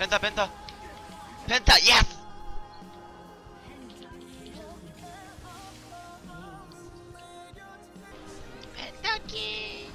Penta, Penta. Penta, yes! Penta key!